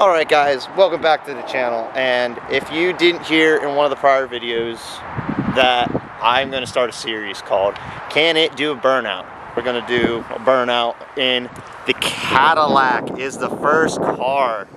Alright guys, welcome back to the channel and if you didn't hear in one of the prior videos that I'm going to start a series called Can It Do a Burnout? We're going to do a burnout in the Cadillac is the first car.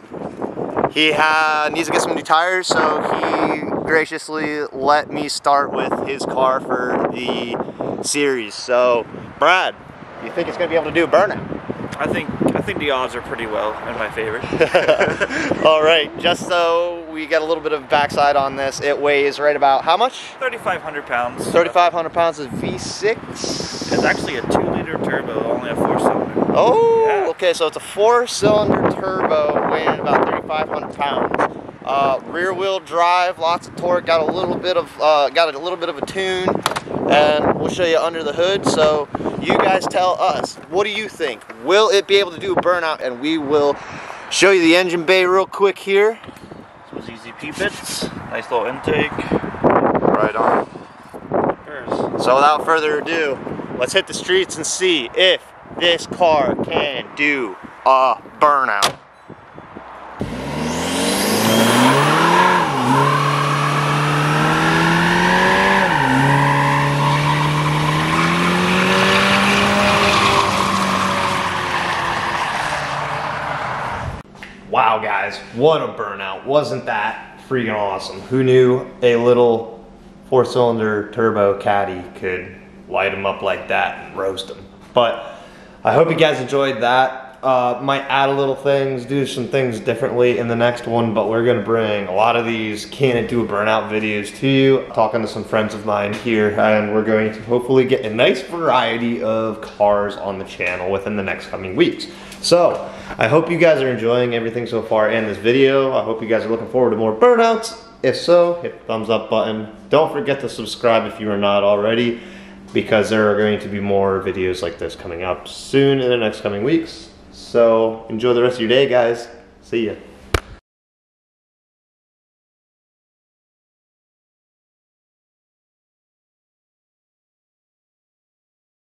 He ha needs to get some new tires so he graciously let me start with his car for the series. So Brad, you think it's going to be able to do a burnout? I think think the odds are pretty well in my favor. All right, just so we get a little bit of backside on this, it weighs right about how much? 3,500 pounds. 3,500 pounds is V6. It's actually a two-liter turbo, only a four-cylinder. Oh, Yeah. okay, so it's a four-cylinder turbo weighing about 3,500 pounds. Uh, rear-wheel drive, lots of torque, got a little bit of uh, got a little bit of a tune, and we'll show you under the hood. So you guys tell us, what do you think? Will it be able to do a burnout? And we will show you the engine bay real quick here. This was easy P-bits. Nice little intake. Right on. So without further ado, let's hit the streets and see if this car can do a burnout. Wow, guys, what a burnout. Wasn't that freaking awesome? Who knew a little four cylinder turbo caddy could light them up like that and roast them? But I hope you guys enjoyed that. Uh, might add a little things, do some things differently in the next one, but we're gonna bring a lot of these can it do a burnout videos to you. Talking to some friends of mine here, and we're going to hopefully get a nice variety of cars on the channel within the next coming weeks. So, I hope you guys are enjoying everything so far in this video. I hope you guys are looking forward to more burnouts. If so, hit the thumbs up button. Don't forget to subscribe if you are not already, because there are going to be more videos like this coming up soon in the next coming weeks. So, enjoy the rest of your day, guys. See ya.